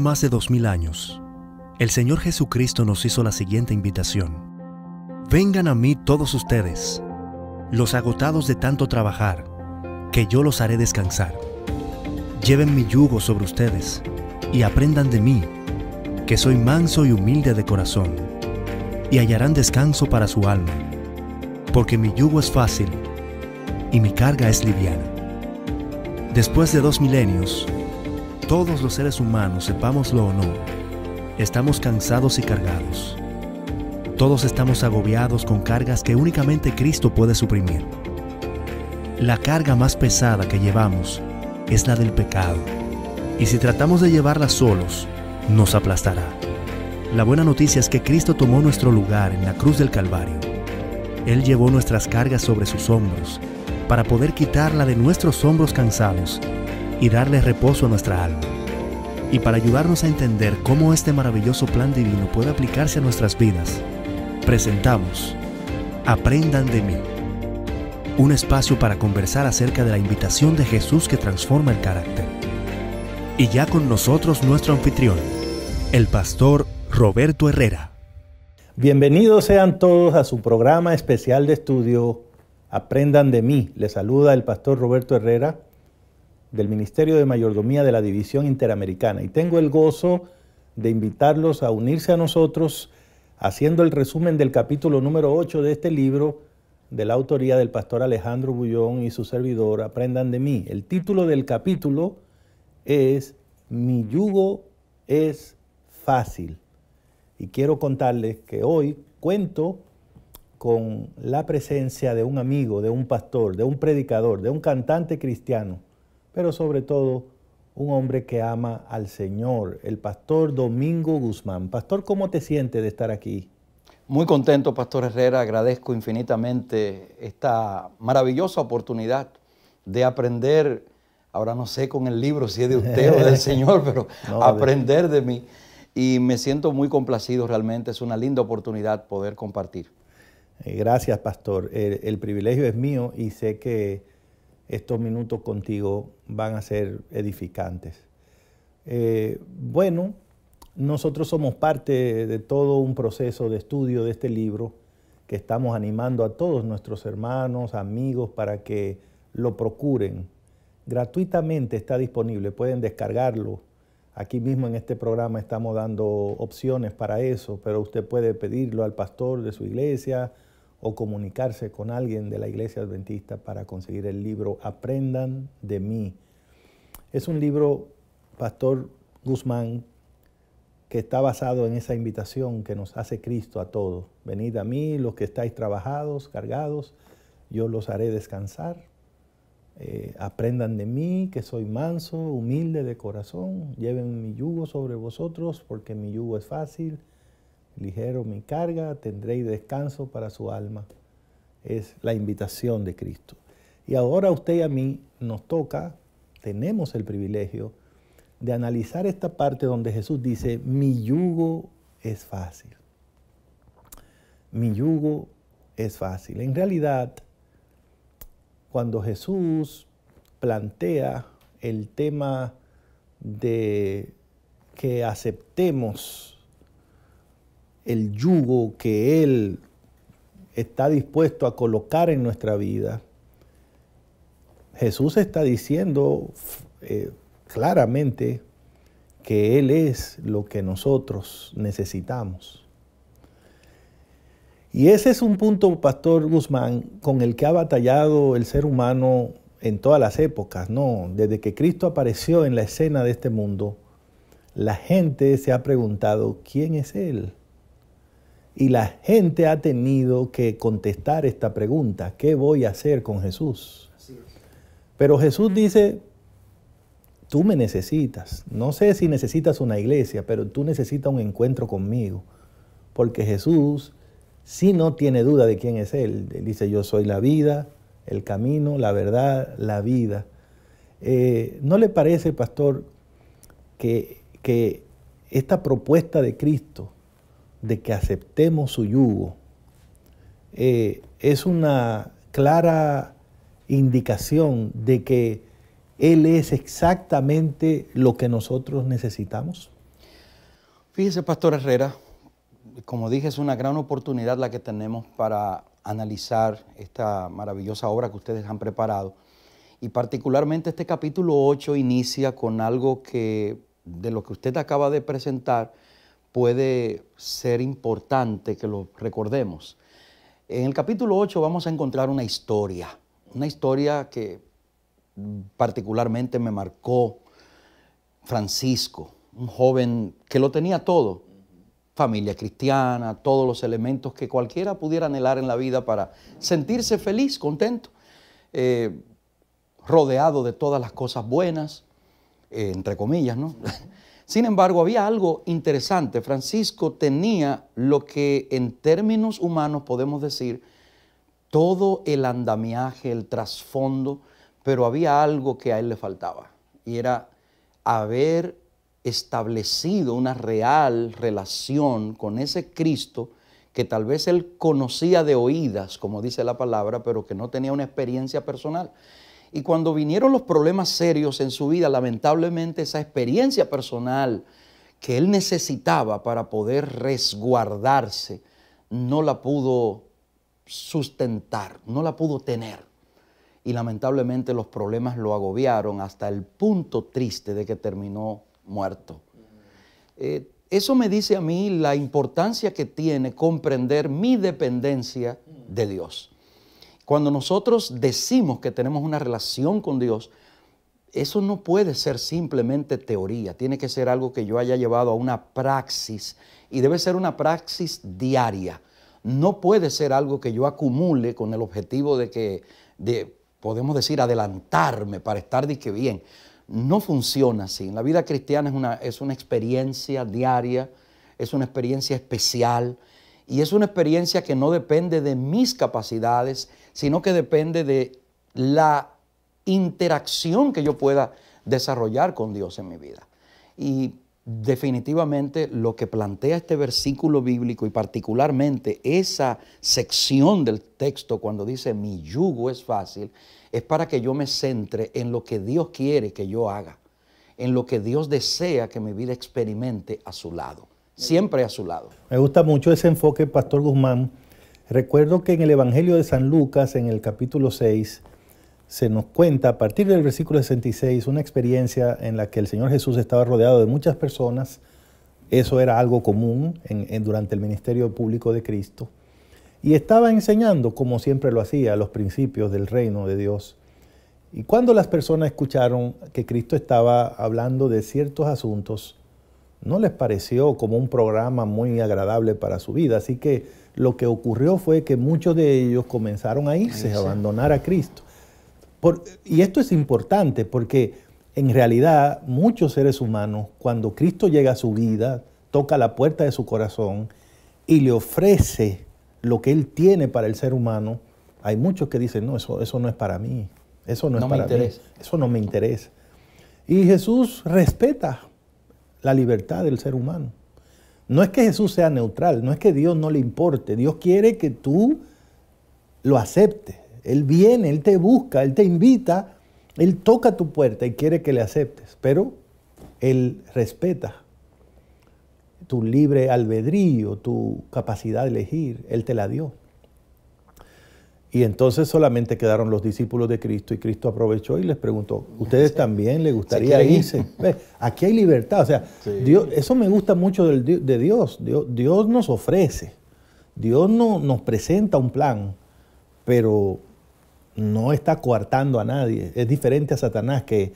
Más de dos mil años, el Señor Jesucristo nos hizo la siguiente invitación. Vengan a mí todos ustedes, los agotados de tanto trabajar, que yo los haré descansar. Lleven mi yugo sobre ustedes y aprendan de mí, que soy manso y humilde de corazón, y hallarán descanso para su alma, porque mi yugo es fácil y mi carga es liviana. Después de dos milenios, todos los seres humanos, sepámoslo o no, estamos cansados y cargados. Todos estamos agobiados con cargas que únicamente Cristo puede suprimir. La carga más pesada que llevamos es la del pecado. Y si tratamos de llevarla solos, nos aplastará. La buena noticia es que Cristo tomó nuestro lugar en la cruz del Calvario. Él llevó nuestras cargas sobre sus hombros para poder quitarla de nuestros hombros cansados y darle reposo a nuestra alma. Y para ayudarnos a entender cómo este maravilloso plan divino puede aplicarse a nuestras vidas, presentamos Aprendan de mí, un espacio para conversar acerca de la invitación de Jesús que transforma el carácter. Y ya con nosotros nuestro anfitrión, el pastor Roberto Herrera. Bienvenidos sean todos a su programa especial de estudio Aprendan de mí. Les saluda el pastor Roberto Herrera del Ministerio de Mayordomía de la División Interamericana. Y tengo el gozo de invitarlos a unirse a nosotros haciendo el resumen del capítulo número 8 de este libro de la autoría del pastor Alejandro Bullón y su servidor, Aprendan de mí. El título del capítulo es Mi yugo es fácil. Y quiero contarles que hoy cuento con la presencia de un amigo, de un pastor, de un predicador, de un cantante cristiano, pero sobre todo un hombre que ama al Señor, el pastor Domingo Guzmán. Pastor, ¿cómo te sientes de estar aquí? Muy contento, Pastor Herrera, agradezco infinitamente esta maravillosa oportunidad de aprender, ahora no sé con el libro si es de usted o del Señor, pero aprender de mí. Y me siento muy complacido realmente, es una linda oportunidad poder compartir. Eh, gracias, Pastor. El, privilegio es mío y sé que estos minutos contigo van a ser edificantes. Eh, bueno, nosotros somos parte de todo un proceso de estudio de este libro que estamos animando a todos nuestros hermanos, amigos, para que lo procuren. Gratuitamente está disponible, pueden descargarlo. Aquí mismo en este programa estamos dando opciones para eso, pero usted puede pedirlo al pastor de su iglesia o comunicarse con alguien de la iglesia adventista para conseguir el libro Aprendan de mí. Es un libro, Pastor Guzmán, que está basado en esa invitación que nos hace Cristo a todos. Venid a mí los que estáis trabajados, cargados, yo los haré descansar. Eh, aprendan de mí, que soy manso, humilde de corazón. Lleven mi yugo sobre vosotros, porque mi yugo es fácil, ligero mi carga, tendréis descanso para su alma. Es la invitación de Cristo. Y ahora a usted y a mí nos toca, tenemos el privilegio de analizar esta parte donde Jesús dice, mi yugo es fácil. Mi yugo es fácil. En realidad, cuando Jesús plantea el tema de que aceptemos el yugo que Él está dispuesto a colocar en nuestra vida, Jesús está diciendo eh, claramente que Él es lo que nosotros necesitamos. Y ese es un punto, Pastor Guzmán, con el que ha batallado el ser humano en todas las épocas, ¿no? Desde que Cristo apareció en la escena de este mundo, la gente se ha preguntado, ¿quién es Él? Y la gente ha tenido que contestar esta pregunta, ¿qué voy a hacer con Jesús? Pero Jesús dice, tú me necesitas. No sé si necesitas una iglesia, pero tú necesitas un encuentro conmigo. Porque Jesús sí no tiene duda de quién es Él. Él dice, yo soy la vida, el camino, la verdad, la vida. Eh, ¿No le parece, pastor, que, que esta propuesta de Cristo de que aceptemos su yugo eh, es una clara indicación de que él es exactamente lo que nosotros necesitamos? Fíjese, Pastor Herrera, como dije, es una gran oportunidad la que tenemos para analizar esta maravillosa obra que ustedes han preparado. Y particularmente este capítulo 8 inicia con algo que de lo que usted acaba de presentar puede ser importante que lo recordemos. En el capítulo 8 vamos a encontrar una historia, una historia que particularmente me marcó Francisco, un joven que lo tenía todo, familia cristiana, todos los elementos que cualquiera pudiera anhelar en la vida para sentirse feliz, contento, eh, rodeado de todas las cosas buenas, eh, entre comillas, ¿no? Sin embargo, había algo interesante. Francisco tenía lo que en términos humanos podemos decir todo el andamiaje, el trasfondo, pero había algo que a él le faltaba y era haber establecido una real relación con ese Cristo que tal vez él conocía de oídas, como dice la palabra, pero que no tenía una experiencia personal. Y cuando vinieron los problemas serios en su vida, lamentablemente esa experiencia personal que él necesitaba para poder resguardarse, no la pudo sustentar, no la pudo tener y lamentablemente los problemas lo agobiaron hasta el punto triste de que terminó muerto. Eh, eso me dice a mí la importancia que tiene comprender mi dependencia de Dios. Cuando nosotros decimos que tenemos una relación con Dios, eso no puede ser simplemente teoría, tiene que ser algo que yo haya llevado a una praxis y debe ser una praxis diaria. No puede ser algo que yo acumule con el objetivo de que de podemos decir, adelantarme para estar de bien. No funciona así. La vida cristiana es una, es una experiencia diaria, es una experiencia especial Y es una experiencia que no depende de mis capacidades, sino que depende de la interacción que yo pueda desarrollar con Dios en mi vida. Y definitivamente lo que plantea este versículo bíblico y particularmente esa sección del texto cuando dice mi yugo es fácil, es para que yo me centre en lo que Dios quiere que yo haga, en lo que Dios desea que mi vida experimente a su lado, siempre a su lado. Me gusta mucho ese enfoque, Pastor Guzmán. Recuerdo que en el Evangelio de San Lucas, en el capítulo 6, se nos cuenta a partir del versículo 66 una experiencia en la que el Señor Jesús estaba rodeado de muchas personas. Eso era algo común durante el ministerio público de Cristo. Y estaba enseñando, como siempre lo hacía, los principios del reino de Dios. Y cuando las personas escucharon que Cristo estaba hablando de ciertos asuntos, no les pareció como un programa muy agradable para su vida. Así que lo que ocurrió fue que muchos de ellos comenzaron a irse, a abandonar a Cristo y esto es importante porque en realidad muchos seres humanos, cuando Cristo llega a su vida, toca la puerta de su corazón y le ofrece lo que Él tiene para el ser humano, hay muchos que dicen, no, eso, eso no es para mí, eso no, es para mí, eso no me interesa. Y Jesús respeta la libertad del ser humano. No es que Jesús sea neutral, no es que Dios no le importe, Dios quiere que tú lo aceptes. Él viene, Él te busca, Él te invita, Él toca tu puerta y quiere que le aceptes, pero Él respeta tu libre albedrío, tu capacidad de elegir, Él te la dio. Y entonces solamente quedaron los discípulos de Cristo y Cristo aprovechó y les preguntó, ¿ustedes también les gustaría irse? Aquí hay libertad, o sea, Dios, eso me gusta mucho de Dios. Dios. Dios nos ofrece, Dios no, nos presenta un plan, pero no está coartando a nadie. Es diferente a Satanás que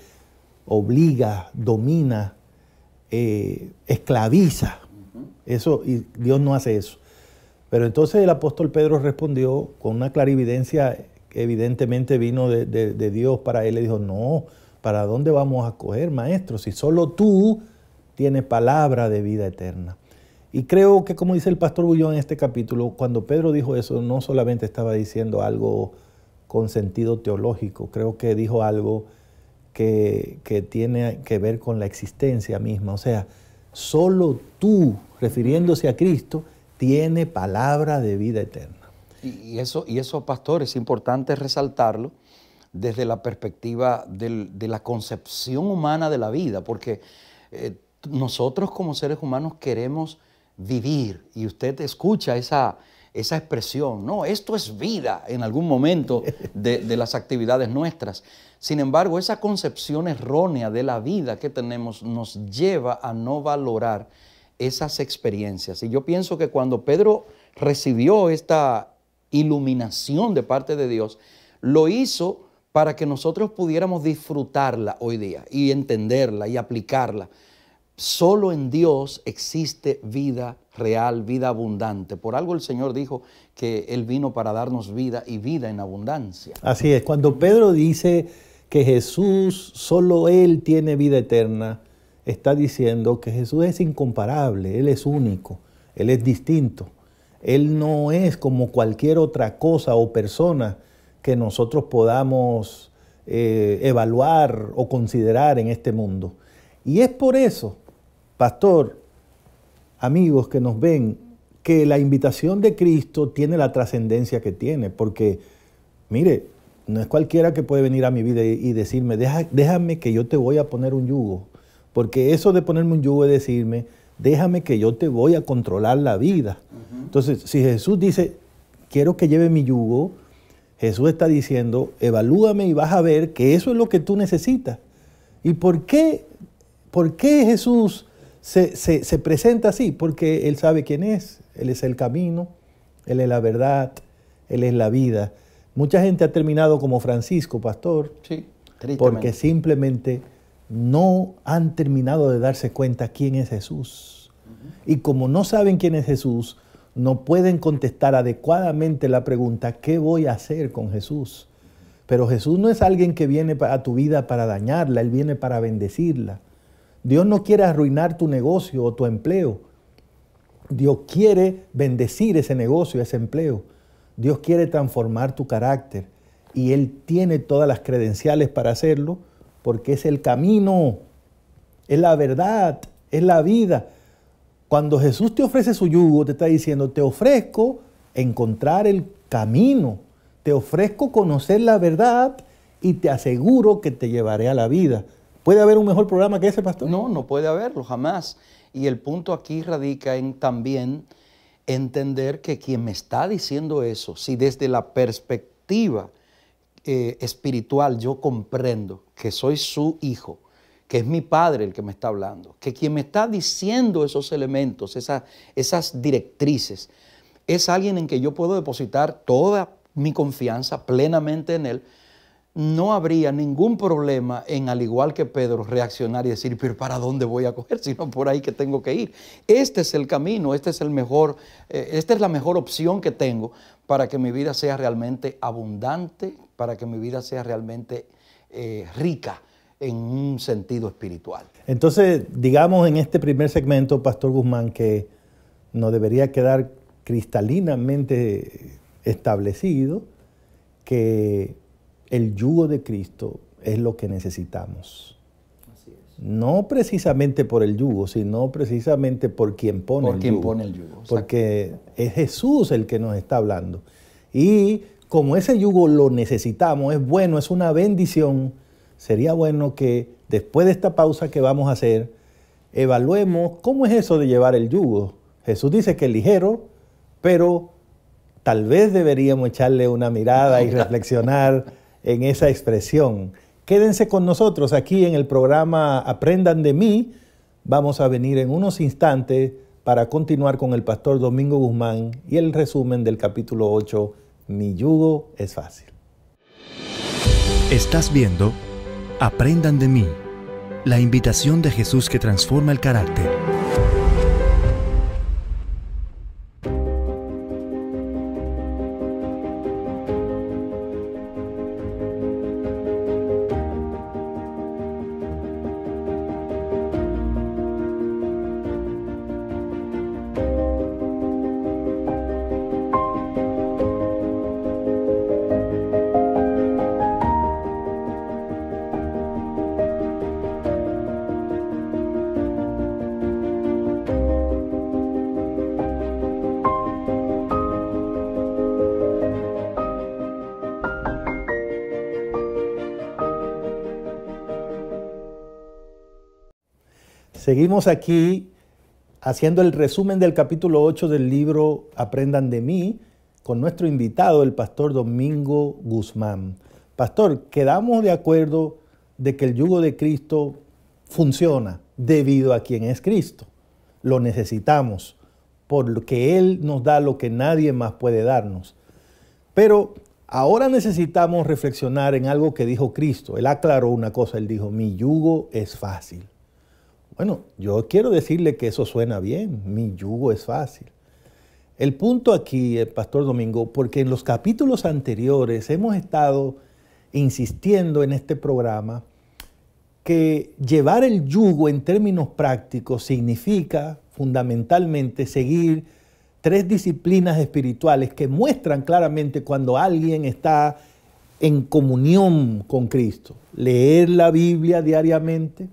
obliga, domina, eh, esclaviza. Eso, y Dios no hace eso. Pero entonces el apóstol Pedro respondió con una clarividencia que evidentemente vino de, Dios para él. Le dijo, no, ¿para dónde vamos a coger, maestro? Si solo tú tienes palabra de vida eterna. Y creo que como dice el pastor Bullón en este capítulo, cuando Pedro dijo eso, no solamente estaba diciendo algo con sentido teológico. Creo que dijo algo que, tiene que ver con la existencia misma. O sea, solo tú, refiriéndose a Cristo, tiene palabra de vida eterna. Y, eso, y pastor, es importante resaltarlo desde la perspectiva de la concepción humana de la vida, porque eh, nosotros como seres humanos queremos vivir y usted escucha esa, esa expresión, no, esto es vida en algún momento de, las actividades nuestras. Sin embargo, esa concepción errónea de la vida que tenemos nos lleva a no valorar esas experiencias. Y yo pienso que cuando Pedro recibió esta iluminación de parte de Dios, lo hizo para que nosotros pudiéramos disfrutarla hoy día y entenderla y aplicarla. Solo en Dios existe vida real, vida abundante. Por algo el Señor dijo que Él vino para darnos vida y vida en abundancia. Así es, cuando Pedro dice que Jesús, solo Él tiene vida eterna, está diciendo que Jesús es incomparable, Él es único, Él es distinto. Él no es como cualquier otra cosa o persona que nosotros podamos eh, evaluar o considerar en este mundo. Y es por eso pastor, amigos que nos ven, que la invitación de Cristo tiene la trascendencia que tiene, porque, mire, no es cualquiera que puede venir a mi vida y decirme, déjame que yo te voy a poner un yugo, porque eso de ponerme un yugo es decirme, déjame que yo te voy a controlar la vida. Entonces, si Jesús dice, quiero que lleve mi yugo, Jesús está diciendo, evalúame y vas a ver que eso es lo que tú necesitas. ¿Y por qué, por qué Jesús se, presenta así porque Él sabe quién es, Él es el camino, Él es la verdad, Él es la vida. Mucha gente ha terminado como Francisco, pastor, sí, porque simplemente no han terminado de darse cuenta quién es Jesús. Y como no saben quién es Jesús, no pueden contestar adecuadamente la pregunta, ¿qué voy a hacer con Jesús? Pero Jesús no es alguien que viene a tu vida para dañarla, Él viene para bendecirla. Dios no quiere arruinar tu negocio o tu empleo. Dios quiere bendecir ese negocio, ese empleo. Dios quiere transformar tu carácter y Él tiene todas las credenciales para hacerlo porque es el camino, es la verdad, es la vida. Cuando Jesús te ofrece su yugo, te está diciendo, te ofrezco encontrar el camino, te ofrezco conocer la verdad y te aseguro que te llevaré a la vida. ¿Puede haber un mejor programa que ese, pastor? No, no puede haberlo, jamás. Y el punto aquí radica en también entender que quien me está diciendo eso, si desde la perspectiva eh, espiritual yo comprendo que soy su hijo, que es mi padre el que me está hablando, que quien me está diciendo esos elementos, esas directrices, es alguien en que yo puedo depositar toda mi confianza plenamente en él, no habría ningún problema en, al igual que Pedro, reaccionar y decir, pero ¿para dónde voy a coger? Sino por ahí que tengo que ir. Este es el camino, este es el mejor, eh, esta es la mejor opción que tengo para que mi vida sea realmente abundante, para que mi vida sea realmente eh, rica en un sentido espiritual. Entonces, digamos en este primer segmento, Pastor Guzmán, que nos debería quedar cristalinamente establecido que el yugo de Cristo es lo que necesitamos. No precisamente por el yugo, sino precisamente por quien pone, el, yugo. pone el yugo. Porque es Jesús el que nos está hablando. Y como ese yugo lo necesitamos, es bueno, es una bendición, sería bueno que después de esta pausa que vamos a hacer, evaluemos cómo es eso de llevar el yugo. Jesús dice que es ligero, pero tal vez deberíamos echarle una mirada y reflexionar en esa expresión. Quédense con nosotros aquí en el programa Aprendan de mí. Vamos a venir en unos instantes para continuar con el pastor Domingo Guzmán y el resumen del capítulo 8, Mi yugo es fácil. Estás viendo Aprendan de mí, la invitación de Jesús que transforma el carácter. Seguimos aquí haciendo el resumen del capítulo 8 del libro Aprendan de mí con nuestro invitado, el pastor Domingo Guzmán. Pastor, quedamos de acuerdo de que el yugo de Cristo funciona debido a quien es Cristo. Lo necesitamos porque Él nos da lo que nadie más puede darnos. Pero ahora necesitamos reflexionar en algo que dijo Cristo. Él aclaró una cosa, Él dijo, mi yugo es fácil. Bueno, yo quiero decirle que eso suena bien, mi yugo es fácil. El punto aquí, eh, Pastor Domingo, porque en los capítulos anteriores hemos estado insistiendo en este programa que llevar el yugo en términos prácticos significa fundamentalmente seguir tres disciplinas espirituales que muestran claramente cuando alguien está en comunión con Cristo. Leer la Biblia diariamente,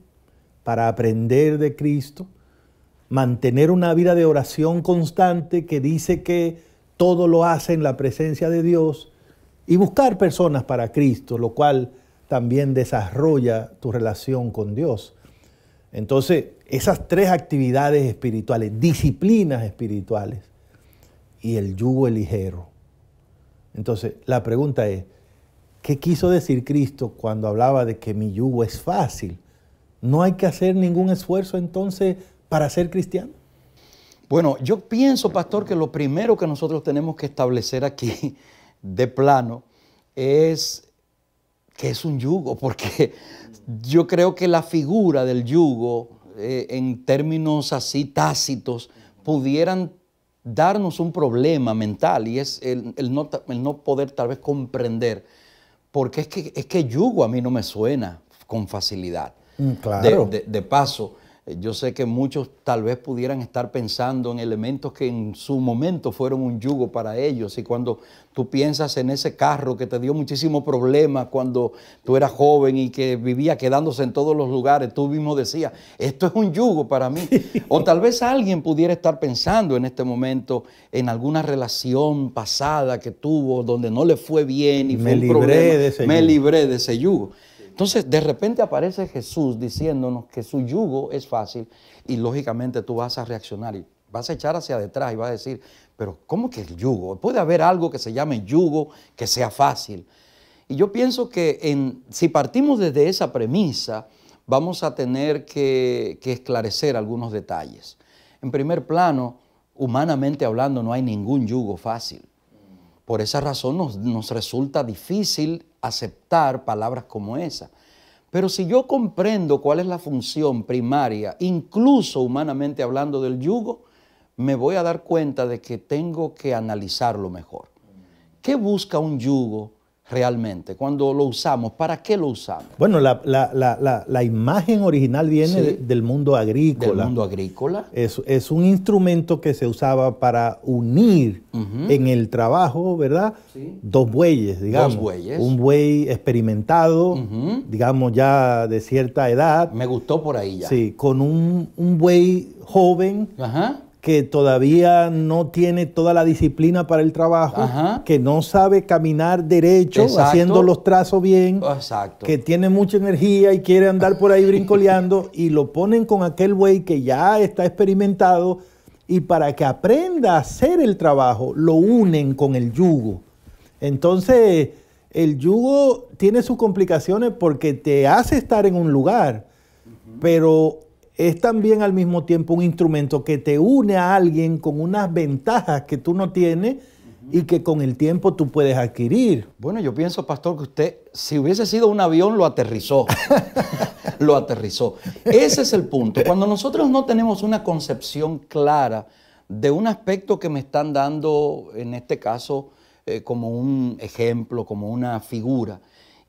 para aprender de Cristo, mantener una vida de oración constante que dice que todo lo hace en la presencia de Dios y buscar personas para Cristo, lo cual también desarrolla tu relación con Dios. Entonces, esas tres actividades espirituales, disciplinas espirituales y el yugo ligero. Entonces, la pregunta es, ¿qué quiso decir Cristo cuando hablaba de que mi yugo es fácil? ¿No hay que hacer ningún esfuerzo entonces para ser cristiano? Bueno, yo pienso, pastor, que lo primero que nosotros tenemos que establecer aquí de plano es que es un yugo, porque yo creo que la figura del yugo, eh, en términos así tácitos, pudieran darnos un problema mental y es el, no, el no, poder tal vez comprender, porque es que, es que yugo a mí no me suena con facilidad. Mm, claro. de, paso, Eh, yo sé que muchos tal vez pudieran estar pensando en elementos que en su momento fueron un yugo para ellos. Y cuando tú piensas en ese carro que te dio muchísimos problemas cuando tú eras joven y que vivía quedándose en todos los lugares, tú mismo decías, esto es un yugo para mí. o tal vez alguien pudiera estar pensando en este momento en alguna relación pasada que tuvo donde no le fue bien y Me fue un libré problema. de ese Me yugo. libré de ese yugo. Entonces, de repente aparece Jesús diciéndonos que su yugo es fácil y lógicamente tú vas a reaccionar y vas a echar hacia detrás y vas a decir, pero ¿cómo que el yugo? Puede haber algo que se llame yugo que sea fácil. Y yo pienso que si partimos desde esa premisa, vamos a tener que, esclarecer algunos detalles. En primer plano, humanamente hablando, no hay ningún yugo fácil. Por esa razón nos resulta difícil aceptar palabras como esa. Pero si yo comprendo cuál es la función primaria, incluso humanamente hablando del yugo, me voy a dar cuenta de que tengo que analizarlo mejor. ¿Qué busca un yugo realmente cuando lo usamos? ¿Para qué lo usamos? Bueno, la, la- la- la- la imagen original viene Sí. de- del mundo agrícola. ¿Del mundo agrícola? Es, es un instrumento que se usaba para unir en el trabajo, ¿verdad? Sí. Dos bueyes, digamos. bueyes. Un buey experimentado, digamos ya de cierta edad. Me gustó por ahí ya. Sí, con un, un buey joven Ajá. Que todavía no tiene toda la disciplina para el trabajo, Ajá. que no sabe caminar derecho, Exacto. haciendo los trazos bien, Exacto. que tiene mucha energía y quiere andar por ahí brincoleando, y lo ponen con aquel buey que ya está experimentado, y para que aprenda a hacer el trabajo, lo unen con el yugo. Entonces, el yugo tiene sus complicaciones porque te hace estar en un lugar, pero es también al mismo tiempo un instrumento que te une a alguien con unas ventajas que tú no tienes y que con el tiempo tú puedes adquirir. Bueno, yo pienso, pastor, que usted, si hubiese sido un avión, lo aterrizó. lo aterrizó. Ese es el punto. Cuando nosotros no tenemos una concepción clara de un aspecto que me están dando, en este caso, eh, como un ejemplo, como una figura,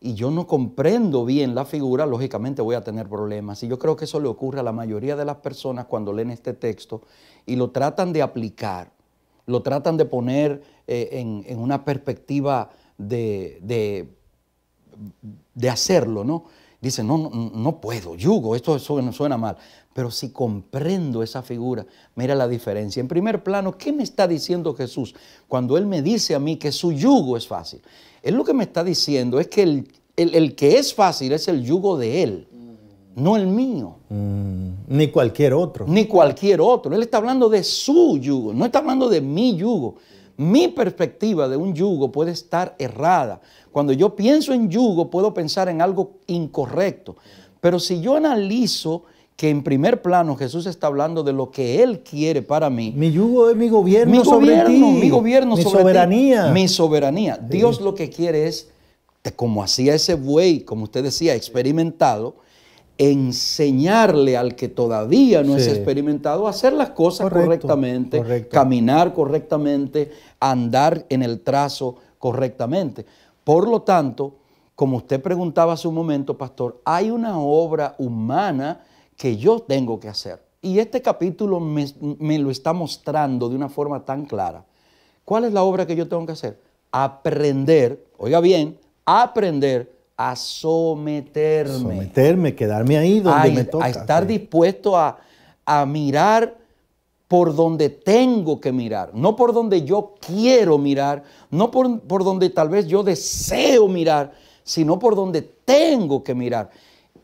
y yo no comprendo bien la figura, lógicamente voy a tener problemas. Y yo creo que eso le ocurre a la mayoría de las personas cuando leen este texto y lo tratan de aplicar, lo tratan de poner eh, en, una perspectiva de, de hacerlo, ¿no? Dice, no, no, no puedo, yugo, esto suena, suena mal. Pero si comprendo esa figura, mira la diferencia. En primer plano, ¿qué me está diciendo Jesús cuando Él me dice a mí que su yugo es fácil? Él lo que me está diciendo es que el, el- el que es fácil es el yugo de Él, no el mío, Mm, ni cualquier otro. ni cualquier otro. Él está hablando de su yugo, no está hablando de mi yugo. Mi perspectiva de un yugo puede estar errada. Cuando yo pienso en yugo, puedo pensar en algo incorrecto. Pero si yo analizo que en primer plano Jesús está hablando de lo que Él quiere para mí, Mi yugo es mi gobierno mi sobre gobierno, ti. mi gobierno mi sobre ti, soberanía. mi soberanía. Dios lo que quiere es, como hacía ese buey, como usted decía, experimentado, enseñarle al que todavía no es experimentado a hacer las cosas Correcto, correctamente, correcto. caminar correctamente, andar en el trazo correctamente. Por lo tanto, como usted preguntaba hace un momento, pastor, hay una obra humana que yo tengo que hacer. Y este capítulo me, me lo está mostrando de una forma tan clara. ¿Cuál es la obra que yo tengo que hacer? Aprender, oiga bien, aprender a someterme Someterme, quedarme ahí donde a, me a toca. estar sí. dispuesto a, a mirar por donde tengo que mirar, no por donde yo quiero mirar, no por, por donde tal vez yo deseo mirar, sino por donde tengo que mirar.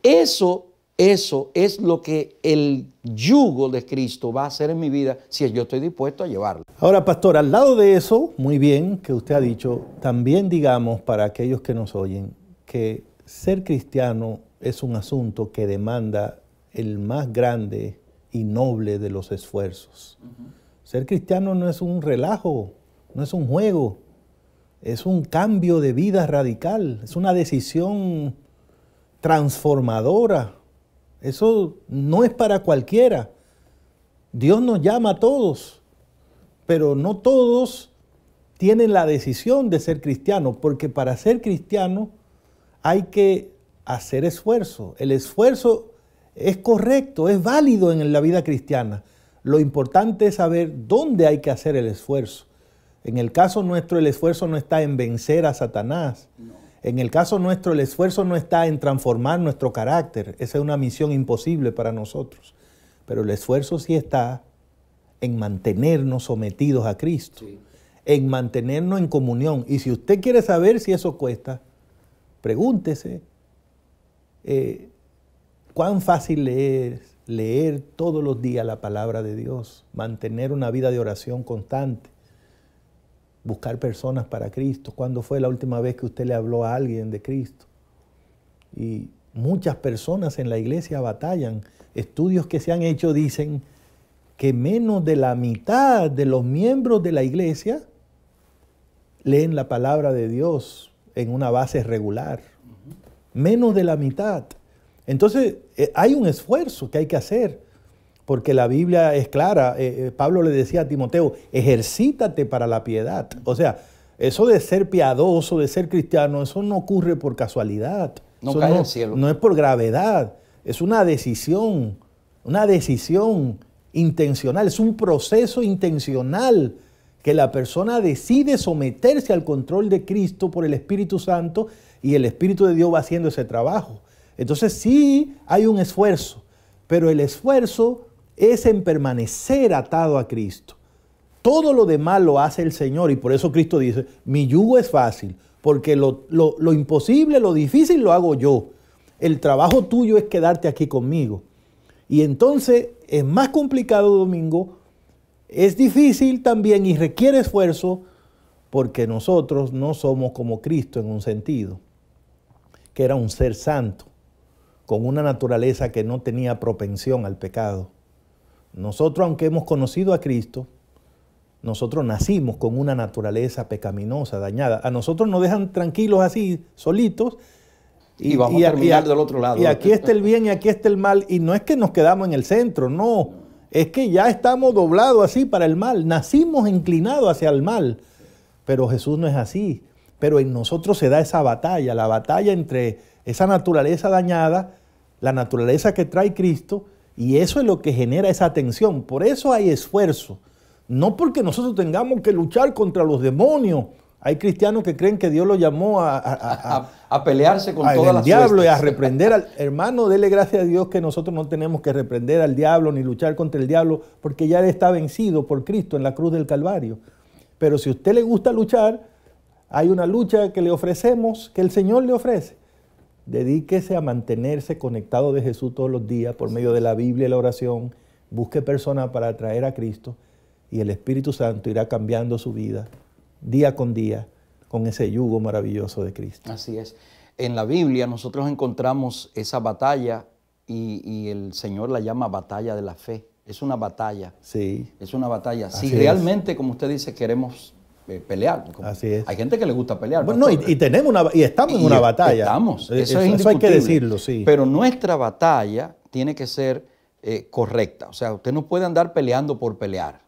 Eso, eso es lo que el yugo de Cristo va a hacer en mi vida si yo estoy dispuesto a llevarlo. Ahora, pastor, al lado de eso, muy bien que usted ha dicho, también digamos para aquellos que nos oyen que ser cristiano es un asunto que demanda el más grande y noble de los esfuerzos. Ser cristiano no es un relajo, no es un juego, es un cambio de vida radical, es una decisión transformadora. Eso no es para cualquiera. Dios nos llama a todos, pero no todos tienen la decisión de ser cristianos, porque para ser cristiano hay que hacer esfuerzo. El esfuerzo es correcto, es válido en la vida cristiana. Lo importante es saber dónde hay que hacer el esfuerzo. En el caso nuestro, el esfuerzo no está en vencer a Satanás. En el caso nuestro, el esfuerzo no está en transformar nuestro carácter. Esa es una misión imposible para nosotros. Pero el esfuerzo sí está en mantenernos sometidos a Cristo, en mantenernos en comunión. Y si usted quiere saber si eso cuesta, pregúntese eh, cuán fácil es leer todos los días la palabra de Dios, mantener una vida de oración constante, buscar personas para Cristo. ¿Cuándo fue la última vez que usted le habló a alguien de Cristo? Y muchas personas en la iglesia batallan. Estudios que se han hecho dicen que menos de la mitad de los miembros de la iglesia leen la palabra de Dios en una base regular. Menos de la mitad. Entonces, eh, hay un esfuerzo que hay que hacer, porque la Biblia es clara. Eh, eh, Pablo le decía a Timoteo, ejercítate para la piedad. O sea, eso de ser piadoso, de ser cristiano, eso no ocurre por casualidad. No cae del cielo. No es por gravedad, es una decisión, una decisión intencional, es un proceso intencional que la persona decide someterse al control de Cristo por el Espíritu Santo y el Espíritu de Dios va haciendo ese trabajo. Entonces sí hay un esfuerzo, pero el esfuerzo es en permanecer atado a Cristo. Todo lo demás lo hace el Señor y por eso Cristo dice, mi yugo es fácil, porque lo, imposible, lo difícil lo hago yo. El trabajo tuyo es quedarte aquí conmigo. Y entonces es más complicado, Domingo, es difícil también y requiere esfuerzo porque nosotros no somos como Cristo en un sentido, que era un ser santo con una naturaleza que no tenía propensión al pecado. Nosotros, aunque hemos conocido a Cristo, nosotros nacimos con una naturaleza pecaminosa, dañada. A nosotros nos dejan tranquilos así, solitos. Y, vamos a terminar del otro lado. Y aquí está el bien y aquí está el mal. Y no es que nos quedamos en el centro, no. Es que ya estamos doblados así para el mal. Nacimos inclinados hacia el mal. Pero Jesús no es así. Pero en nosotros se da esa batalla, la batalla entre esa naturaleza dañada la naturaleza que trae Cristo y eso es lo que genera esa tensión. Por eso hay esfuerzo. No porque nosotros tengamos que luchar contra los demonios. Hay cristianos que creen que Dios lo llamó a, a, pelearse con todas las diablo y a reprender al hermano. Dele gracias a Dios que nosotros no tenemos que reprender al diablo ni luchar contra el diablo porque ya está vencido por Cristo en la cruz del Calvario. Pero si a usted le gusta luchar, hay una lucha que le ofrecemos, que el Señor le ofrece. Dedíquese a mantenerse conectado de Jesús todos los días por medio de la Biblia y la oración. Busque personas para atraer a Cristo y el Espíritu Santo irá cambiando su vida día con día con ese yugo maravilloso de Cristo. Así es. En la Biblia nosotros encontramos esa batalla y, el Señor la llama batalla de la fe. Es una batalla. Sí. Es una batalla. si realmente, como usted dice, queremos eh, pelear. Así es. Hay gente que le gusta pelear. Bueno, y, tenemos una, y estamos en una batalla. Estamos, eh, eso, es hay que decirlo, sí. Pero nuestra batalla tiene que ser eh, correcta. O sea, usted no puede andar peleando por pelear.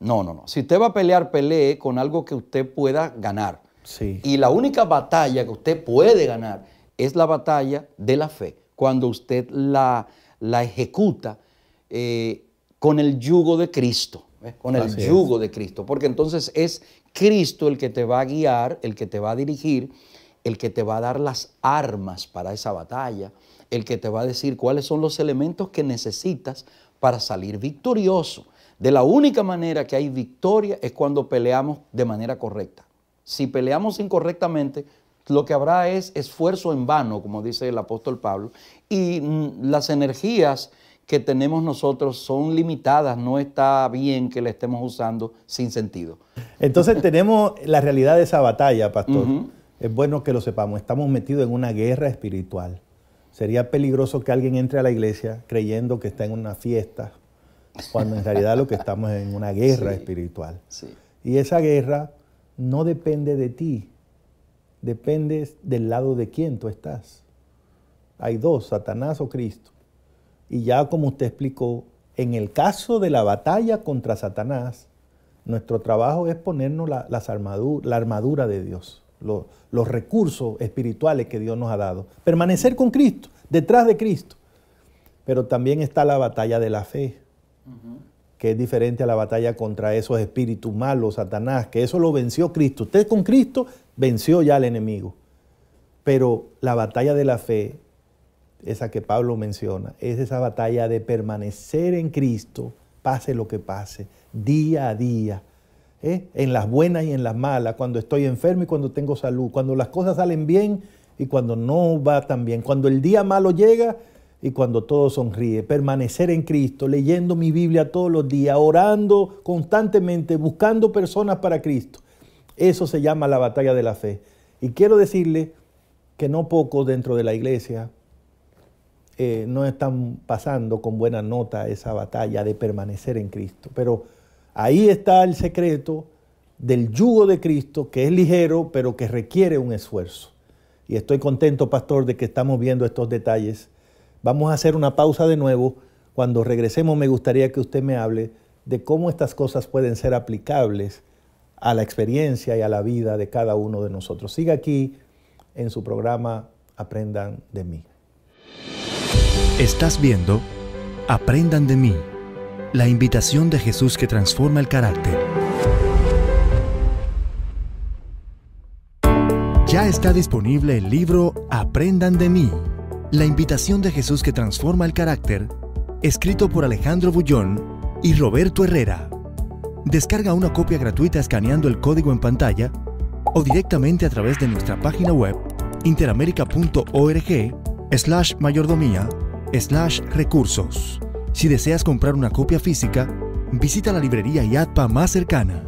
No, no, no. Si usted va a pelear, pelee con algo que usted pueda ganar. Sí. Y la única batalla que usted puede ganar es la batalla de la fe. Cuando usted la, la ejecuta con el yugo de Cristo con el yugo de Cristo, porque entonces es Cristo el que te va a guiar, el que te va a dirigir, el que te va a dar las armas para esa batalla, el que te va a decir cuáles son los elementos que necesitas para salir victorioso. De la única manera que hay victoria es cuando peleamos de manera correcta. Si peleamos incorrectamente, lo que habrá es esfuerzo en vano, como dice el apóstol Pablo, y mm, las energías que tenemos nosotros son limitadas, no está bien que la estemos usando sin sentido. Entonces tenemos la realidad de esa batalla, pastor. Es bueno que lo sepamos, estamos metidos en una guerra espiritual. Sería peligroso que alguien entre a la iglesia creyendo que está en una fiesta, cuando en realidad lo que estamos es en una guerra espiritual. Y esa guerra no depende de ti, depende del lado de quién tú estás. Hay dos, Satanás o Cristo. Y ya como usted explicó, en el caso de la batalla contra Satanás, nuestro trabajo es ponernos la, las la armadura de Dios, los recursos espirituales que Dios nos ha dado. Permanecer con Cristo, detrás de Cristo. pero también está la batalla de la fe, que es diferente a la batalla contra esos espíritus malos, Satanás, que eso lo venció Cristo. Usted con Cristo venció ya al enemigo. Pero la batalla de la fe, esa que Pablo menciona, es esa batalla de permanecer en Cristo, pase lo que pase, día a día, ¿eh? en las buenas y en las malas, cuando estoy enfermo y cuando tengo salud, cuando las cosas salen bien y cuando no va tan bien, cuando el día malo llega y cuando todo sonríe, permanecer en Cristo, leyendo mi Biblia todos los días, orando constantemente, buscando personas para Cristo. Eso se llama la batalla de la fe. Y quiero decirle que no pocos dentro de la iglesia eh, no están pasando con buena nota esa batalla de permanecer en Cristo. Pero ahí está el secreto del yugo de Cristo, que es ligero, pero que requiere un esfuerzo. Y estoy contento, pastor, de que estamos viendo estos detalles. Vamos a hacer una pausa de nuevo. Cuando regresemos me gustaría que usted me hable de cómo estas cosas pueden ser aplicables a la experiencia y a la vida de cada uno de nosotros. Siga aquí en su programa Aprendan de mí. Estás viendo Aprendan de mí, la invitación de Jesús que transforma el carácter. Ya está disponible el libro Aprendan de mí, la invitación de Jesús que transforma el carácter, escrito por Alejandro Bullón y Roberto Herrera. Descarga una copia gratuita escaneando el código en pantalla o directamente a través de nuestra página web interamerica.org slash mayordomía slash recursos. Si deseas comprar una copia física, visita la librería IATPA más cercana.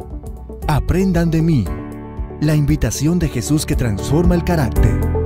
Aprendan de mí, la invitación de Jesús que transforma el carácter.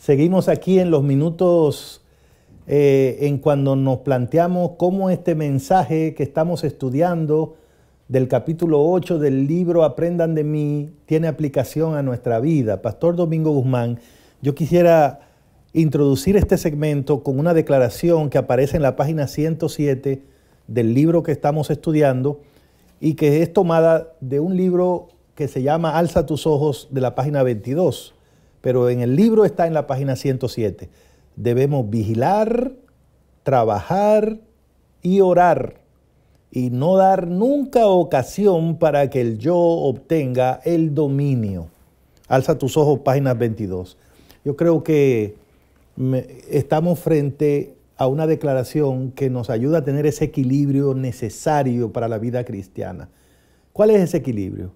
Seguimos aquí en los minutos eh, en cuando nos planteamos cómo este mensaje que estamos estudiando del capítulo 8 del libro Aprendan de mí tiene aplicación a nuestra vida. Pastor Domingo Guzmán, yo quisiera introducir este segmento con una declaración que aparece en la página 107 del libro que estamos estudiando y que es tomada de un libro que se llama Alza tus ojos de la página 22 pero en el libro está en la página 107. Debemos vigilar, trabajar y orar y no dar nunca ocasión para que el yo obtenga el dominio. Alza tus ojos, página 22. Yo creo que estamos frente a una declaración que nos ayuda a tener ese equilibrio necesario para la vida cristiana. ¿Cuál es ese equilibrio?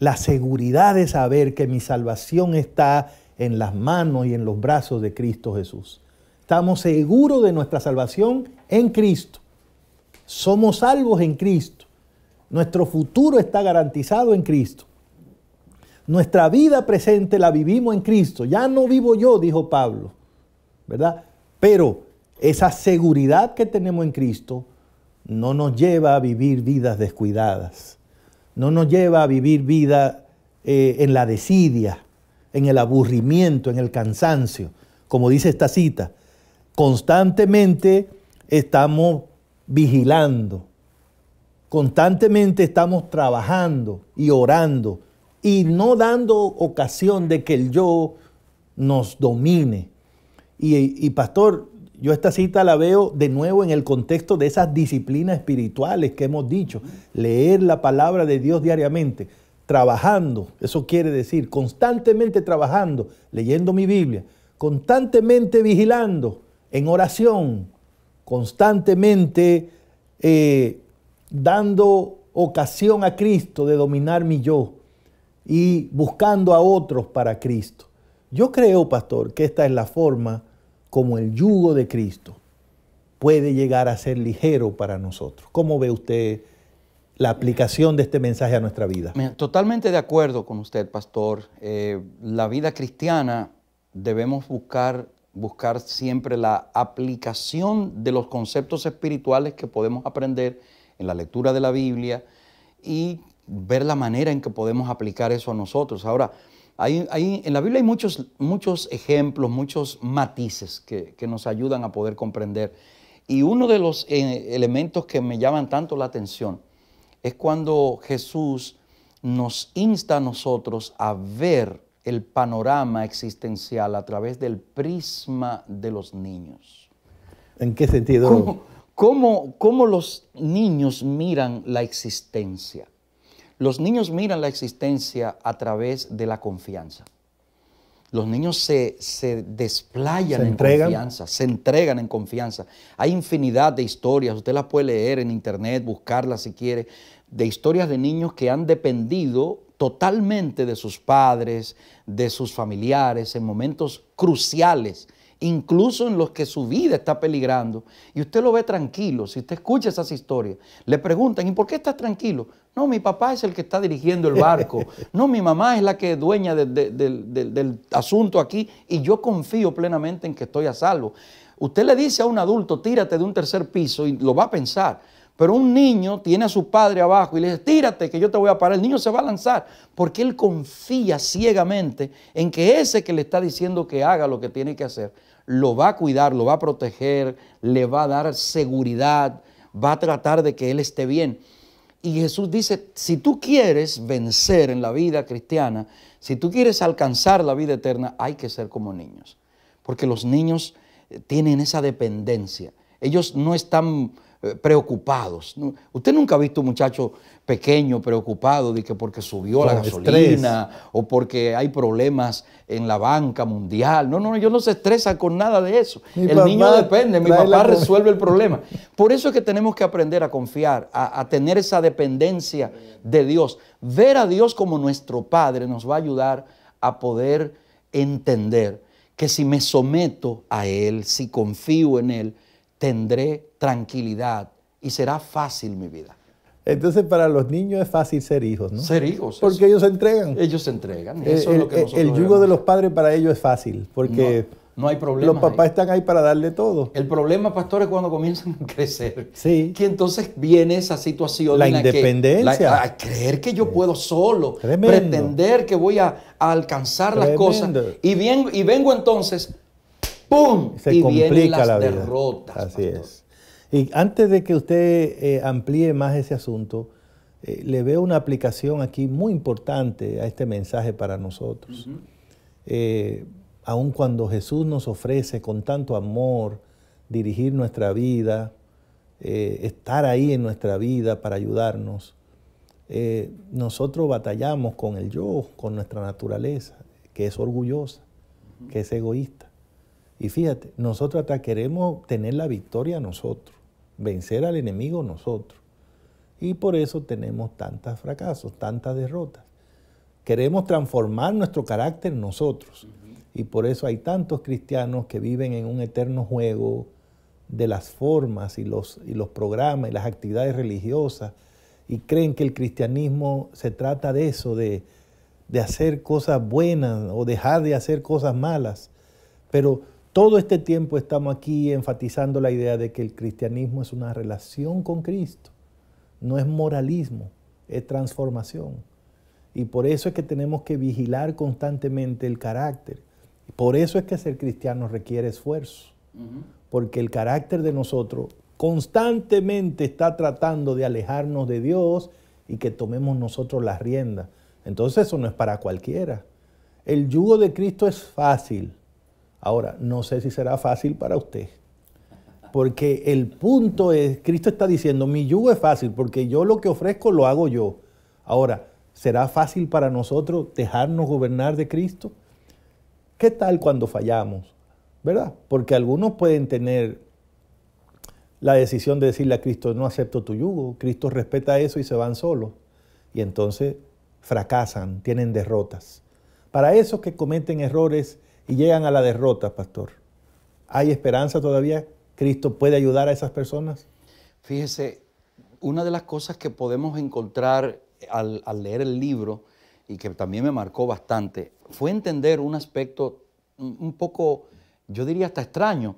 La seguridad de saber que mi salvación está en las manos y en los brazos de Cristo Jesús. Estamos seguros de nuestra salvación en Cristo. Somos salvos en Cristo. Nuestro futuro está garantizado en Cristo. Nuestra vida presente la vivimos en Cristo. Ya no vivo yo, dijo Pablo, ¿verdad? Pero esa seguridad que tenemos en Cristo no nos lleva a vivir vidas descuidadas no nos lleva a vivir vida eh, en la desidia, en el aburrimiento, en el cansancio. Como dice esta cita, constantemente estamos vigilando, constantemente estamos trabajando y orando y no dando ocasión de que el yo nos domine. Y, y pastor, yo esta cita la veo de nuevo en el contexto de esas disciplinas espirituales que hemos dicho. Leer la palabra de Dios diariamente, trabajando, eso quiere decir constantemente trabajando, leyendo mi Biblia, constantemente vigilando en oración, constantemente eh, dando ocasión a Cristo de dominar mi yo. y buscando a otros para Cristo. Yo creo, pastor, que esta es la forma como el yugo de Cristo puede llegar a ser ligero para nosotros. ¿Cómo ve usted la aplicación de este mensaje a nuestra vida? Totalmente de acuerdo con usted, pastor. Eh, la vida cristiana debemos buscar, buscar siempre la aplicación de los conceptos espirituales que podemos aprender en la lectura de la Biblia y ver la manera en que podemos aplicar eso a nosotros. Ahora, en la Biblia hay muchos, muchos ejemplos, muchos matices que, nos ayudan a poder comprender. Y uno de los eh, elementos que me llaman tanto la atención es cuando Jesús nos insta a nosotros a ver el panorama existencial a través del prisma de los niños. ¿En qué sentido? ¿Cómo, cómo los niños miran la existencia? Los niños miran la existencia a través de la confianza. Los niños se, desplayan en confianza, se entregan en confianza. Hay infinidad de historias, usted las puede leer en internet, buscarlas si quiere, de historias de niños que han dependido totalmente de sus padres, de sus familiares en momentos cruciales incluso en los que su vida está peligrando, y usted lo ve tranquilo, si usted escucha esas historias, le preguntan, ¿y por qué estás tranquilo? No, mi papá es el que está dirigiendo el barco, no, mi mamá es la que es dueña del asunto aquí, y yo confío plenamente en que estoy a salvo. Usted le dice a un adulto, tírate de un tercer piso, y lo va a pensar. Pero un niño tiene a su padre abajo y le dice, tírate que yo te voy a parar. El niño se va a lanzar porque él confía ciegamente en que ese que le está diciendo que haga lo que tiene que hacer lo va a cuidar, lo va a proteger, le va a dar seguridad, va a tratar de que él esté bien. Y Jesús dice, si tú quieres vencer en la vida cristiana, si tú quieres alcanzar la vida eterna, hay que ser como niños. Porque los niños eh, tienen esa dependencia. Ellos no están preocupados. Usted nunca ha visto un muchacho pequeño preocupado de que porque subió la gasolina o porque hay problemas en la banca mundial. No, no, ellos no se estresan con nada de eso. el niño depende, mi papá resuelve el problema. Por eso es que tenemos que aprender a confiar, a, a tener esa dependencia de Dios. Ver a Dios como nuestro Padre nos va a ayudar a poder entender que si me someto a Él, si confío en Él, tendré tranquilidad y será fácil mi vida. Entonces para los niños es fácil ser hijos, ¿no? Ser hijos. Porque ellos se entregan. Ellos se entregan. Eso el, es lo que el yugo de los padres para ellos es fácil, porque no, hay problema. Los papás están ahí para darle todo. El problema, pastor, es cuando comienzan a crecer. Sí. Que entonces viene esa situación. La independencia. a creer que yo puedo solo. Pretender que voy a, alcanzar las cosas. Y, bien, y vengo entonces ¡pum! Se y complica la vida. derrotas. Así es. Y antes de que usted eh, amplíe más ese asunto, eh, le veo una aplicación aquí muy importante a este mensaje para nosotros. Eh, aun cuando Jesús nos ofrece con tanto amor dirigir nuestra vida, estar ahí en nuestra vida para ayudarnos, nosotros batallamos con el yo, con nuestra naturaleza, que es orgullosa, que es egoísta. Y fíjate, nosotros hasta queremos tener la victoria nosotros, vencer al enemigo nosotros. Y por eso tenemos tantos fracasos, tantas derrotas. Queremos transformar nuestro carácter nosotros. Y por eso hay tantos cristianos que viven en un eterno juego de las formas y los, y los programas y las actividades religiosas y creen que el cristianismo se trata de eso, de, de hacer cosas buenas o dejar de hacer cosas malas. Pero todo este tiempo estamos aquí enfatizando la idea de que el cristianismo es una relación con Cristo, no es moralismo, es transformación. Y por eso es que tenemos que vigilar constantemente el carácter. Por eso es que ser cristiano requiere esfuerzo, porque el carácter de nosotros constantemente está tratando de alejarnos de Dios y que tomemos nosotros las riendas. Entonces eso no es para cualquiera. El yugo de Cristo es fácil, Ahora, no sé si será fácil para usted. Porque el punto es, Cristo está diciendo, mi yugo es fácil porque yo lo que ofrezco lo hago yo. Ahora, ¿será fácil para nosotros dejarnos gobernar de Cristo? ¿Qué tal cuando fallamos? ¿Verdad? Porque algunos pueden tener la decisión de decirle a Cristo, no acepto tu yugo. Cristo respeta eso y se van solos. Y entonces fracasan, tienen derrotas. Para esos que cometen errores y llegan a la derrota, pastor, ¿hay esperanza todavía? ¿Cristo puede ayudar a esas personas? Fíjese, una de las cosas que podemos encontrar al, leer el libro y que también me marcó bastante fue entender un aspecto un poco, yo diría hasta extraño.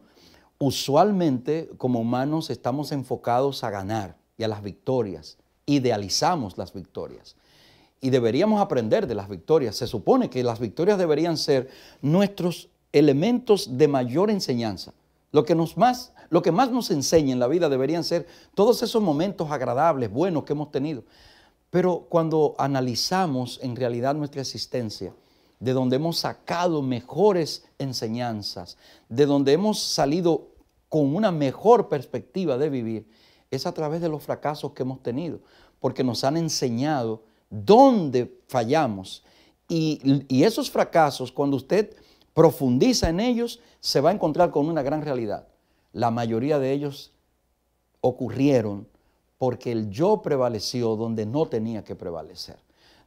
Usualmente como humanos estamos enfocados a ganar y a las victorias, idealizamos las victorias y deberíamos aprender de las victorias. Se supone que las victorias deberían ser nuestros elementos de mayor enseñanza. Lo que, nos más, lo que más nos enseña en la vida deberían ser todos esos momentos agradables, buenos que hemos tenido. Pero cuando analizamos en realidad nuestra existencia, de donde hemos sacado mejores enseñanzas, de donde hemos salido con una mejor perspectiva de vivir, es a través de los fracasos que hemos tenido, porque nos han enseñado dónde fallamos. Y, esos fracasos, cuando usted profundiza en ellos, se va a encontrar con una gran realidad. La mayoría de ellos ocurrieron porque el yo prevaleció donde no tenía que prevalecer.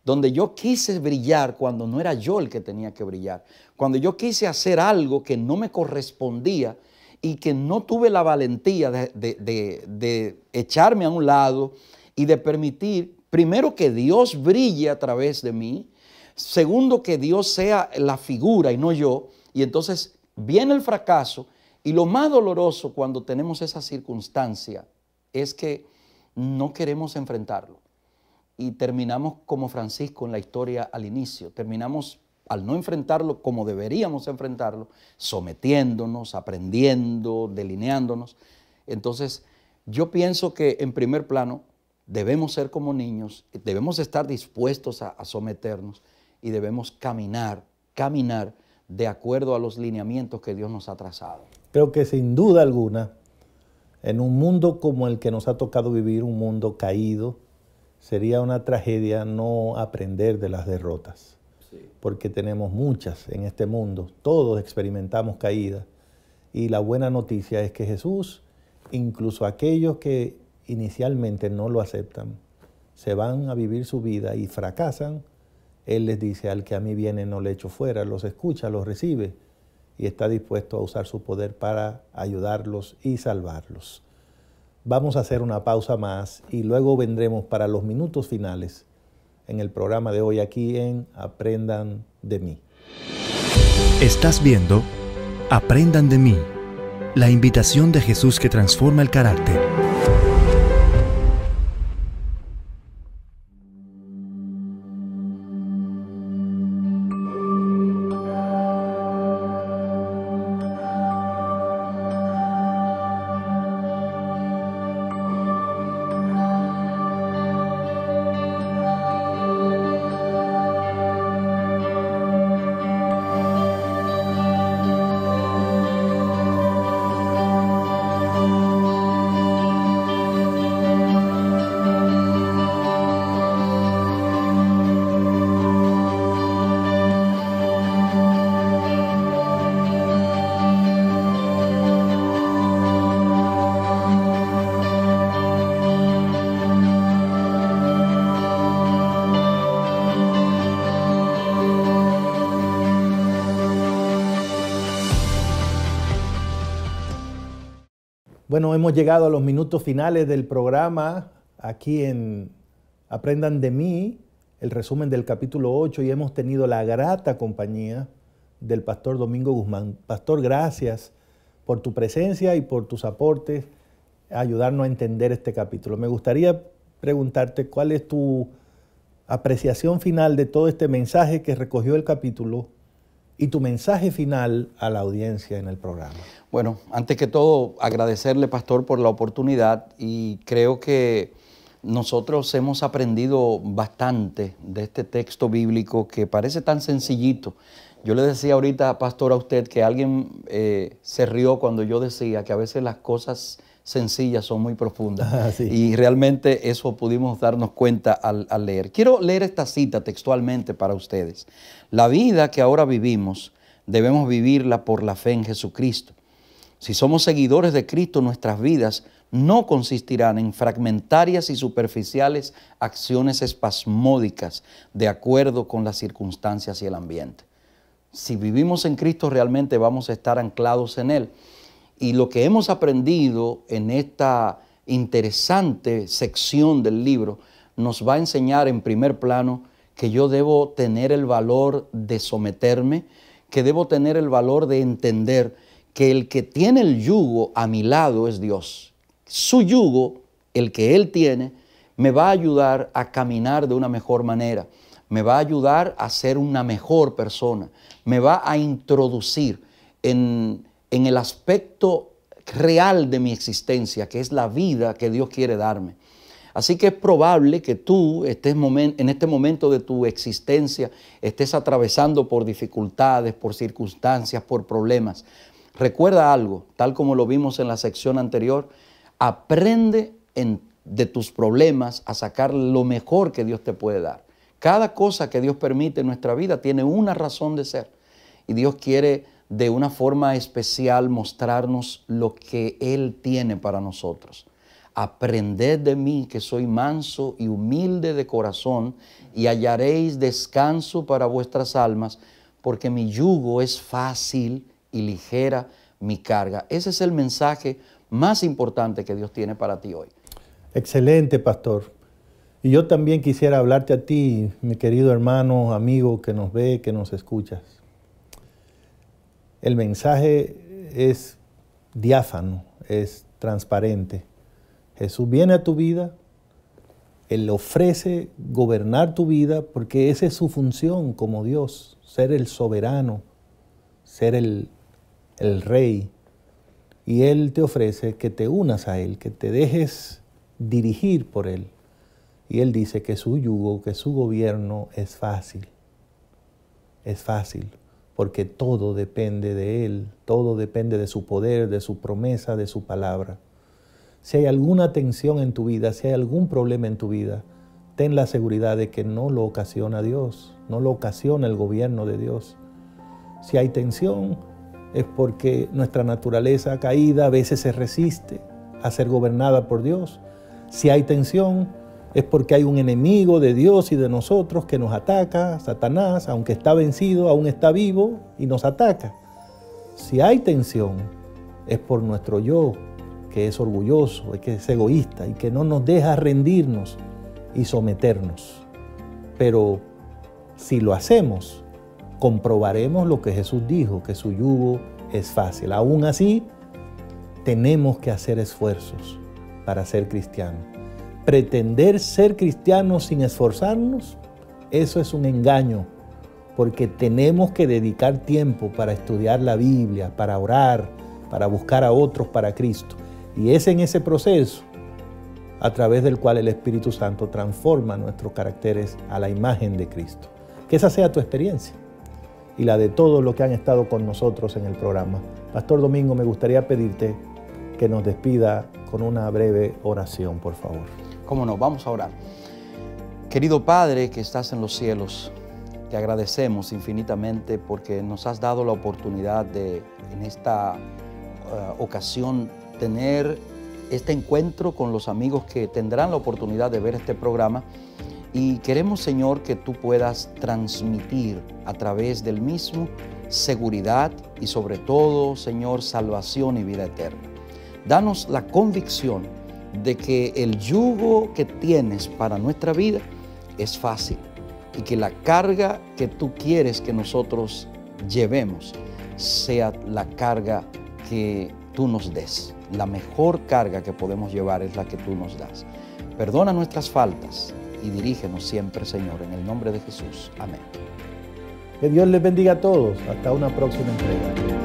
Donde yo quise brillar cuando no era yo el que tenía que brillar. Cuando yo quise hacer algo que no me correspondía y que no tuve la valentía de, de echarme a un lado y de permitir Primero, que Dios brille a través de mí. Segundo, que Dios sea la figura y no yo. Y entonces viene el fracaso. Y lo más doloroso cuando tenemos esa circunstancia es que no queremos enfrentarlo. Y terminamos como Francisco en la historia al inicio. Terminamos al no enfrentarlo como deberíamos enfrentarlo, sometiéndonos, aprendiendo, delineándonos. Entonces, yo pienso que en primer plano debemos ser como niños, debemos estar dispuestos a, someternos y debemos caminar, caminar de acuerdo a los lineamientos que Dios nos ha trazado. Creo que sin duda alguna, en un mundo como el que nos ha tocado vivir, un mundo caído, sería una tragedia no aprender de las derrotas. Porque tenemos muchas en este mundo, todos experimentamos caídas. Y la buena noticia es que Jesús, incluso aquellos que inicialmente no lo aceptan, se van a vivir su vida y fracasan, Él les dice, al que a mí viene no le echo fuera, los escucha, los recibe y está dispuesto a usar su poder para ayudarlos y salvarlos. Vamos a hacer una pausa más y luego vendremos para los minutos finales en el programa de hoy aquí en Aprendan de mí. Estás viendo Aprendan de mí, la invitación de Jesús que transforma el carácter. Bueno, hemos llegado a los minutos finales del programa aquí en Aprendan de mí, el resumen del capítulo 8 y hemos tenido la grata compañía del pastor Domingo Guzmán. Pastor, gracias por tu presencia y por tus aportes a ayudarnos a entender este capítulo. Me gustaría preguntarte cuál es tu apreciación final de todo este mensaje que recogió el capítulo y tu mensaje final a la audiencia en el programa. Bueno, antes que todo, agradecerle, pastor, por la oportunidad y creo que nosotros hemos aprendido bastante de este texto bíblico que parece tan sencillito. Yo le decía ahorita, pastor, a usted que alguien eh, se rió cuando yo decía que a veces las cosas sencillas son muy profundas. Ah, y realmente eso pudimos darnos cuenta al, leer. Quiero leer esta cita textualmente para ustedes. La vida que ahora vivimos debemos vivirla por la fe en Jesucristo. Si somos seguidores de Cristo, nuestras vidas no consistirán en fragmentarias y superficiales acciones espasmódicas de acuerdo con las circunstancias y el ambiente. Si vivimos en Cristo realmente vamos a estar anclados en Él. Y lo que hemos aprendido en esta interesante sección del libro nos va a enseñar en primer plano que yo debo tener el valor de someterme, que debo tener el valor de entender que el que tiene el yugo a mi lado es Dios. Su yugo, el que Él tiene, me va a ayudar a caminar de una mejor manera, me va a ayudar a ser una mejor persona, me va a introducir en, en el aspecto real de mi existencia, que es la vida que Dios quiere darme. Así que es probable que tú estés en este momento de tu existencia estés atravesando por dificultades, por circunstancias, por problemas. Recuerda algo, tal como lo vimos en la sección anterior, aprende de tus problemas a sacar lo mejor que Dios te puede dar. Cada cosa que Dios permite en nuestra vida tiene una razón de ser. Y Dios quiere de una forma especial mostrarnos lo que Él tiene para nosotros aprended de mí que soy manso y humilde de corazón y hallaréis descanso para vuestras almas, porque mi yugo es fácil y ligera mi carga. Ese es el mensaje más importante que Dios tiene para ti hoy. Excelente, pastor. Y yo también quisiera hablarte a ti, mi querido hermano, amigo que nos ve, que nos escuchas. El mensaje es diáfano, es transparente Jesús viene a tu vida, Él ofrece gobernar tu vida porque esa es su función como Dios, ser el soberano, ser el, el rey. Y Él te ofrece que te unas a Él, que te dejes dirigir por Él. Y Él dice que su yugo, que su gobierno es fácil. Es fácil, porque todo depende de Él, todo depende de su poder, de su promesa, de su palabra. Si hay alguna tensión en tu vida, si hay algún problema en tu vida, ten la seguridad de que no lo ocasiona Dios, no lo ocasiona el gobierno de Dios. Si hay tensión, es porque nuestra naturaleza caída a veces se resiste a ser gobernada por Dios. Si hay tensión, es porque hay un enemigo de Dios y de nosotros que nos ataca, Satanás, aunque está vencido, aún está vivo y nos ataca. Si hay tensión, es por nuestro yo, que es orgulloso, que es egoísta y que no nos deja rendirnos y someternos. Pero si lo hacemos, comprobaremos lo que Jesús dijo, que su yugo es fácil. Aún así, tenemos que hacer esfuerzos para ser cristianos. Pretender ser cristianos sin esforzarnos, eso es un engaño, porque tenemos que dedicar tiempo para estudiar la Biblia, para orar, para buscar a otros para Cristo. Y es en ese proceso a través del cual el Espíritu Santo transforma nuestros caracteres a la imagen de Cristo. Que esa sea tu experiencia y la de todos los que han estado con nosotros en el programa. Pastor Domingo, me gustaría pedirte que nos despida con una breve oración, por favor. Cómo no, vamos a orar. Querido Padre que estás en los cielos, te agradecemos infinitamente porque nos has dado la oportunidad de en esta uh, ocasión tener este encuentro con los amigos que tendrán la oportunidad de ver este programa. Y queremos, Señor, que tú puedas transmitir a través del mismo seguridad y sobre todo, Señor, salvación y vida eterna. Danos la convicción de que el yugo que tienes para nuestra vida es fácil y que la carga que tú quieres que nosotros llevemos sea la carga que tú nos des la mejor carga que podemos llevar es la que tú nos das. Perdona nuestras faltas y dirígenos siempre, Señor, en el nombre de Jesús. Amén. Que Dios les bendiga a todos. Hasta una próxima entrega.